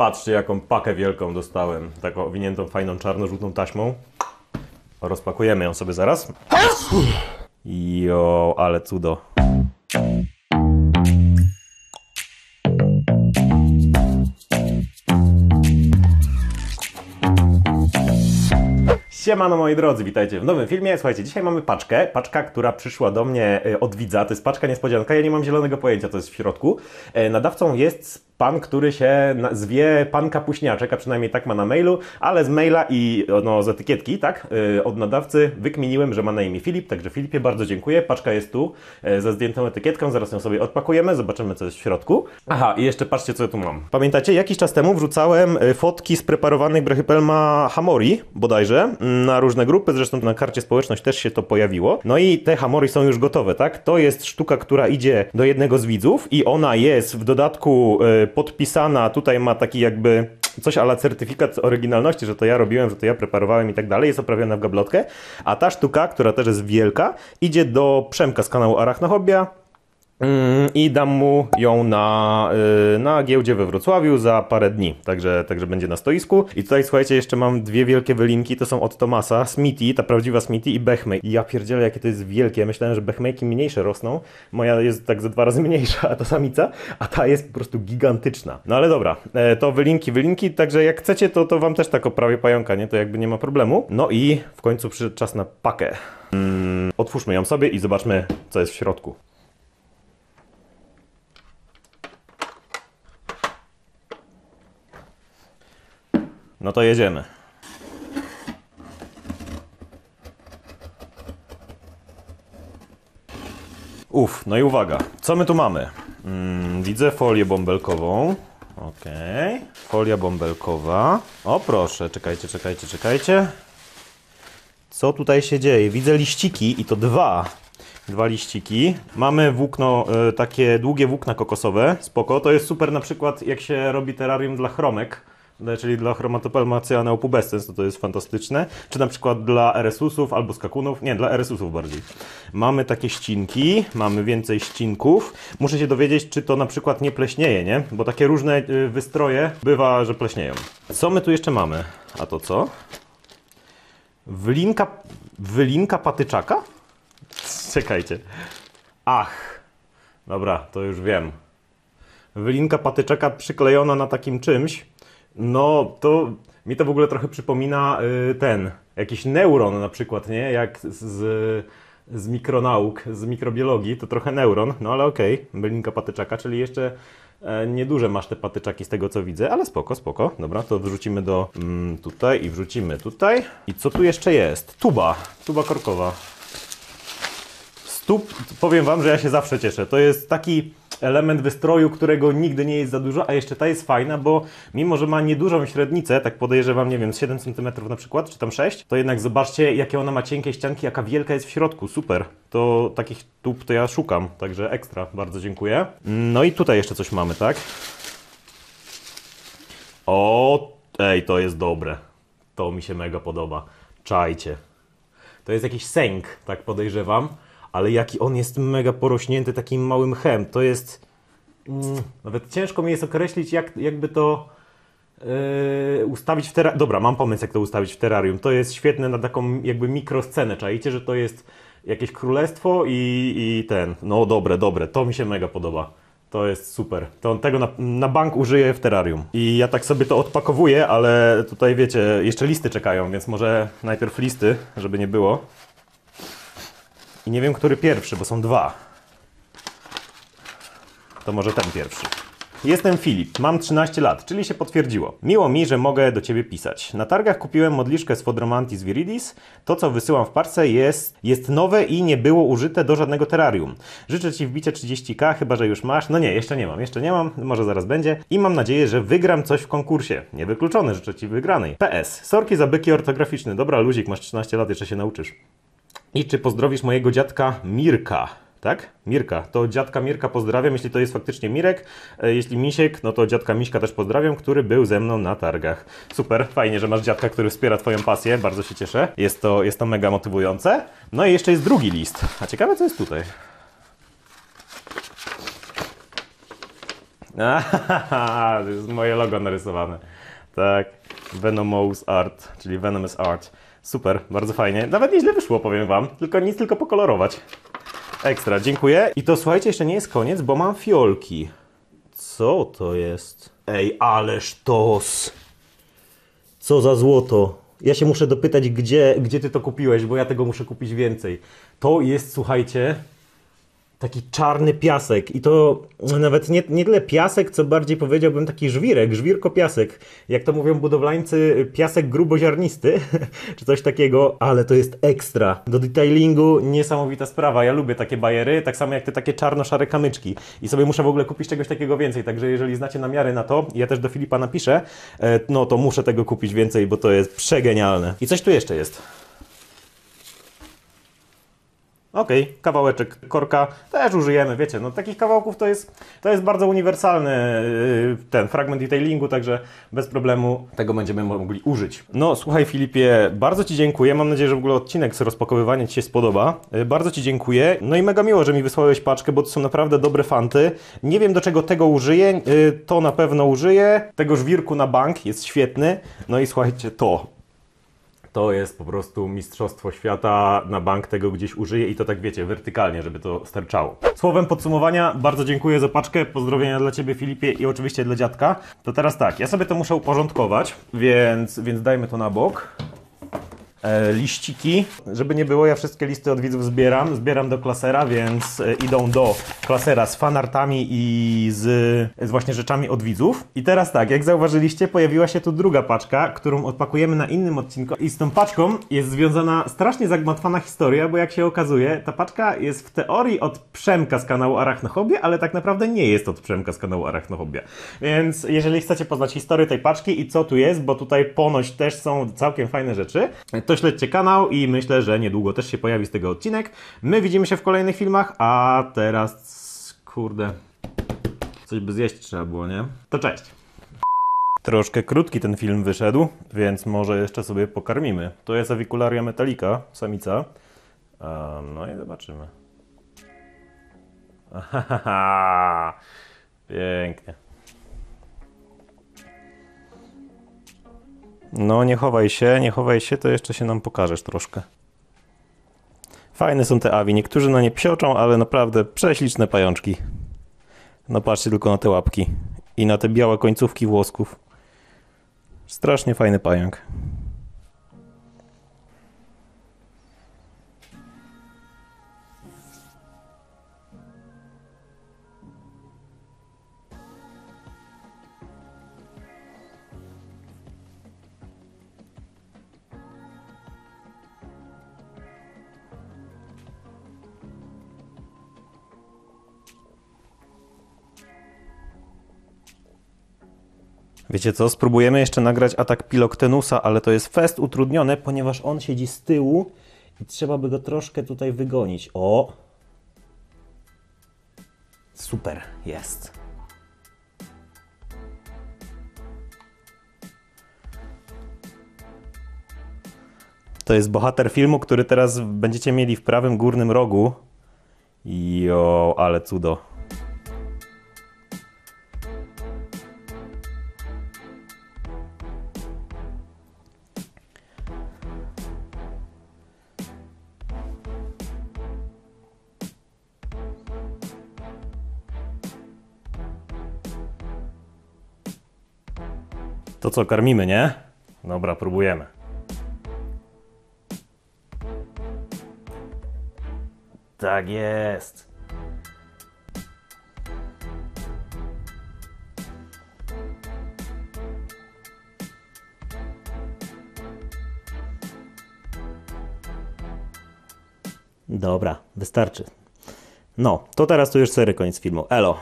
Patrzcie, jaką pakę wielką dostałem. Taką owiniętą fajną czarno-żółtą taśmą. Rozpakujemy ją sobie zaraz. Jo, ale cudo. Siemano moi drodzy, witajcie w nowym filmie. Słuchajcie, dzisiaj mamy paczkę. Paczka, która przyszła do mnie e, od widza. To jest paczka niespodzianka. Ja nie mam zielonego pojęcia, co jest w środku. E, Nadawcą jest pan, który się zwie pan Kapuśniaczek, a przynajmniej tak ma na mailu, ale z maila i no, z etykietki, tak, e, od nadawcy wykminiłem, że ma na imię Filip, także Filipie bardzo dziękuję. Paczka jest tu e, ze zdjętą etykietką, zaraz ją sobie odpakujemy, zobaczymy co jest w środku. Aha, i jeszcze patrzcie co ja tu mam. Pamiętacie, jakiś czas temu wrzucałem e, fotki z preparowanych brachypelma Hamori, bodajże, m, na różne grupy, zresztą na karcie społeczność też się to pojawiło. No i te Hamori są już gotowe, tak? To jest sztuka, która idzie do jednego z widzów i ona jest w dodatku podpisana, tutaj ma taki jakby coś ala certyfikat oryginalności, że to ja robiłem, że to ja preparowałem i tak dalej, jest oprawiona w gablotkę, a ta sztuka, która też jest wielka, idzie do Przemka z kanału Arachnohobia, Mm, I dam mu ją na, y, na giełdzie we Wrocławiu za parę dni, także, także będzie na stoisku. I tutaj słuchajcie, jeszcze mam dwie wielkie wylinki, to są od Tomasa, Smithy, ta prawdziwa Smithy i Bechmake. I ja pierdzielę, jakie to jest wielkie, myślałem, że Bechmake'i mniejsze rosną, moja jest tak ze dwa razy mniejsza, a ta samica, a ta jest po prostu gigantyczna. No ale dobra, e, to wylinki, wylinki, także jak chcecie, to, to wam też tak oprawię pająka, nie? To jakby nie ma problemu. No i w końcu przyszedł czas na pakę. Mm, otwórzmy ją sobie i zobaczmy, co jest w środku. No to jedziemy. Uf, no i uwaga, co my tu mamy? Mm, widzę folię bąbelkową. Okej, folia bąbelkowa. O proszę, czekajcie, czekajcie, czekajcie. Co tutaj się dzieje? Widzę liściki i to dwa. Dwa liściki. Mamy włókno, y, takie długie włókna kokosowe. Spoko. To jest super na przykład jak się robi terrarium dla chromek. E, Czyli dla chromatopelma cyana pubescens, to to jest fantastyczne. Czy na przykład dla eresusów albo skakunów. Nie, dla eresusów bardziej. Mamy takie ścinki, mamy więcej ścinków. Muszę się dowiedzieć, czy to na przykład nie pleśnieje, nie? Bo takie różne y, wystroje bywa, że pleśnieją. Co my tu jeszcze mamy? A to co? Wylinka, wylinka patyczaka? Czekajcie. Ach, dobra, to już wiem. Wylinka patyczaka przyklejona na takim czymś. No, to mi to w ogóle trochę przypomina y, ten, jakiś neuron na przykład, nie? Jak z, z mikronauk, z mikrobiologii, to trochę neuron, no ale okej, wylinka patyczaka, czyli jeszcze e, nieduże masz te patyczaki z tego co widzę, ale spoko, spoko. Dobra, to wrzucimy do mm, tutaj i wrzucimy tutaj. I co tu jeszcze jest? Tuba, tuba korkowa. Stóp, powiem Wam, że ja się zawsze cieszę. To jest taki element wystroju, którego nigdy nie jest za dużo, a jeszcze ta jest fajna, bo mimo, że ma niedużą średnicę, tak podejrzewam, nie wiem, z 7 cm na przykład, czy tam 6, to jednak zobaczcie, jakie ona ma cienkie ścianki, jaka wielka jest w środku. Super. To takich tub to ja szukam, także ekstra. Bardzo dziękuję. No i tutaj jeszcze coś mamy, tak? O, ej, to jest dobre. To mi się mega podoba. Czajcie. To jest jakiś sęk, tak podejrzewam, ale jaki on jest mega porośnięty takim małym chem. To jest. Mm, nawet ciężko mi jest określić, jak, jakby to yy, ustawić w terrarium. Dobra, mam pomysł, jak to ustawić w terrarium. To jest świetne na taką jakby mikroscenę. Czajcie, że to jest jakieś królestwo i, i ten. No dobre, dobre. To mi się mega podoba. To jest super. To tego na, na bank użyję w terrarium. I ja tak sobie to odpakowuję, ale tutaj wiecie, jeszcze listy czekają, więc może najpierw listy, żeby nie było. Nie wiem, który pierwszy, bo są dwa. To może ten pierwszy. Jestem Filip, mam 13 lat, czyli się potwierdziło. Miło mi, że mogę do Ciebie pisać. Na targach kupiłem modliszkę z Fodromantis viridis. To, co wysyłam w parce jest, jest nowe i nie było użyte do żadnego terrarium. Życzę Ci wbicia 30k, chyba że już masz. No nie, jeszcze nie mam, jeszcze nie mam, może zaraz będzie. I mam nadzieję, że wygram coś w konkursie. Niewykluczone, życzę Ci wygranej. PS, sorki za byki ortograficzne. Dobra, luzik, masz 13 lat, jeszcze się nauczysz. I czy pozdrowisz mojego dziadka Mirka? Tak? Mirka. To dziadka Mirka pozdrawiam, jeśli to jest faktycznie Mirek. E, Jeśli Misiek, no to dziadka Miśka też pozdrawiam, który był ze mną na targach. Super, fajnie, że masz dziadka, który wspiera Twoją pasję, bardzo się cieszę. Jest to, jest to mega motywujące. No i jeszcze jest drugi list. A ciekawe, co jest tutaj. Ahaha, to jest moje logo narysowane. Tak, Venomous Art, czyli Venomous Art. Super, bardzo fajnie. Nawet nieźle wyszło, powiem wam. Tylko nic, tylko pokolorować. Ekstra, dziękuję. I to słuchajcie, jeszcze nie jest koniec, bo mam fiolki. Co to jest? Ej, ależ tos. Co za złoto. Ja się muszę dopytać, gdzie, gdzie ty to kupiłeś, bo ja tego muszę kupić więcej. To jest, słuchajcie, taki czarny piasek i to nawet nie, nie tyle piasek, co bardziej powiedziałbym taki żwirek, żwirko piasek. Jak to mówią budowlańcy, piasek gruboziarnisty, czy coś takiego, ale to jest ekstra. Do detailingu niesamowita sprawa. Ja lubię takie bajery, tak samo jak te takie czarno-szare kamyczki. I sobie muszę w ogóle kupić czegoś takiego więcej, także jeżeli znacie namiary na to, ja też do Filipa napiszę, e, no to muszę tego kupić więcej, bo to jest przegenialne. I coś tu jeszcze jest. Okej, kawałeczek korka też użyjemy, wiecie, no takich kawałków to jest, to jest bardzo uniwersalny yy, ten fragment detailingu, także bez problemu tego będziemy mogli użyć. No słuchaj Filipie, bardzo Ci dziękuję, mam nadzieję, że w ogóle odcinek z rozpakowywania Ci się spodoba. Yy, Bardzo Ci dziękuję, no i mega miło, że mi wysłałeś paczkę, bo to są naprawdę dobre fanty. Nie wiem do czego tego użyję, yy, to na pewno użyję, tego żwirku na bank jest świetny, no i słuchajcie, to to jest po prostu mistrzostwo świata. Na bank tego gdzieś użyję i to tak wiecie, wertykalnie, żeby to sterczało. Słowem podsumowania, bardzo dziękuję za paczkę. Pozdrowienia dla Ciebie, Filipie, i oczywiście dla dziadka. To teraz tak, ja sobie to muszę uporządkować, więc, więc dajmy to na bok. E, liściki, żeby nie było, ja wszystkie listy od widzów zbieram, zbieram do klasera, więc e, idą do klasera z fanartami i z, z właśnie rzeczami od widzów. I teraz tak, jak zauważyliście, pojawiła się tu druga paczka, którą odpakujemy na innym odcinku i z tą paczką jest związana strasznie zagmatwana historia, bo jak się okazuje, ta paczka jest w teorii od Przemka z kanału Arachnohobie, ale tak naprawdę nie jest od Przemka z kanału Arachnohobie. Więc jeżeli chcecie poznać historię tej paczki i co tu jest, bo tutaj ponoć też są całkiem fajne rzeczy, to śledźcie kanał i myślę, że niedługo też się pojawi z tego odcinek. My widzimy się w kolejnych filmach, a teraz, kurde, coś by zjeść trzeba było, nie? To cześć! Troszkę krótki ten film wyszedł, więc może jeszcze sobie pokarmimy. To jest Avicularia metallica, samica. No i zobaczymy. Pięknie. No, nie chowaj się, nie chowaj się, to jeszcze się nam pokażesz troszkę. Fajne są te awi. Niektórzy na nie psioczą, ale naprawdę prześliczne pajączki. No patrzcie tylko na te łapki i na te białe końcówki włosków. Strasznie fajny pająk. Wiecie co, spróbujemy jeszcze nagrać atak Piloktenusa, ale to jest fest utrudnione, ponieważ on siedzi z tyłu i trzeba by go troszkę tutaj wygonić. O! Super, jest. To jest bohater filmu, który teraz będziecie mieli w prawym górnym rogu. Jo, ale cudo. To co, karmimy, nie? Dobra, próbujemy. Tak jest. Dobra, wystarczy. No, to teraz to już sery koniec filmu. Elo.